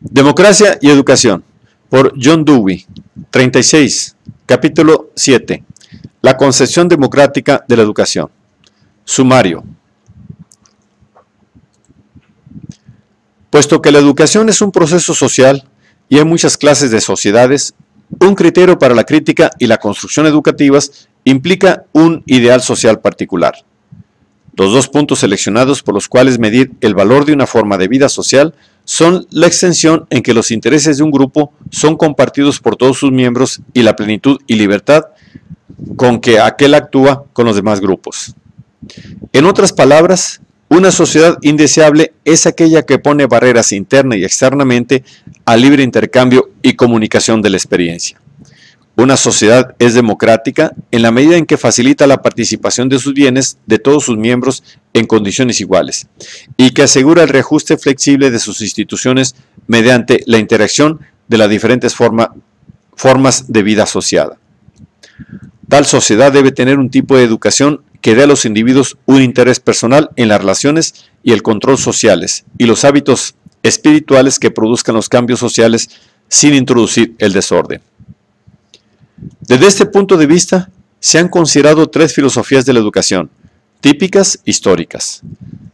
Democracia y Educación, por John Dewey, 36, capítulo 7. La concepción democrática de la educación. Sumario. Puesto que la educación es un proceso social y hay muchas clases de sociedades, un criterio para la crítica y la construcción educativas implica un ideal social particular. Los dos puntos seleccionados por los cuales medir el valor de una forma de vida social son la extensión en que los intereses de un grupo son compartidos por todos sus miembros y la plenitud y libertad con que aquel actúa con los demás grupos. En otras palabras, una sociedad indeseable es aquella que pone barreras interna y externamente al libre intercambio y comunicación de la experiencia. Una sociedad es democrática en la medida en que facilita la participación de sus bienes de todos sus miembros en condiciones iguales y que asegura el reajuste flexible de sus instituciones mediante la interacción de las diferentes formas de vida asociada. Tal sociedad debe tener un tipo de educación que dé a los individuos un interés personal en las relaciones y el control sociales y los hábitos espirituales que produzcan los cambios sociales sin introducir el desorden. Desde este punto de vista, se han considerado tres filosofías de la educación, típicas históricas.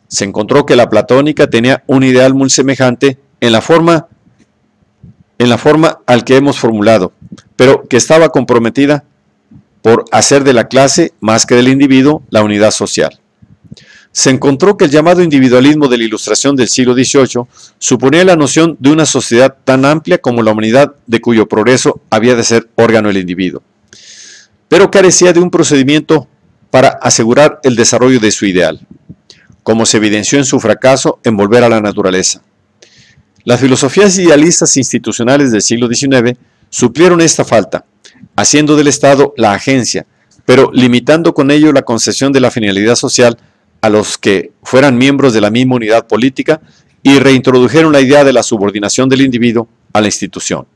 Se encontró que la platónica tenía un ideal muy semejante en la forma en la forma al que hemos formulado, pero que estaba comprometida por hacer de la clase más que del individuo la unidad social. Se encontró que el llamado individualismo de la ilustración del siglo XVIII suponía la noción de una sociedad tan amplia como la humanidad de cuyo progreso había de ser órgano el individuo, pero carecía de un procedimiento para asegurar el desarrollo de su ideal, como se evidenció en su fracaso en volver a la naturaleza. Las filosofías idealistas institucionales del siglo XIX suplieron esta falta, haciendo del Estado la agencia, pero limitando con ello la concesión de la finalidad social a los que fueran miembros de la misma unidad política y reintrodujeron la idea de la subordinación del individuo a la institución.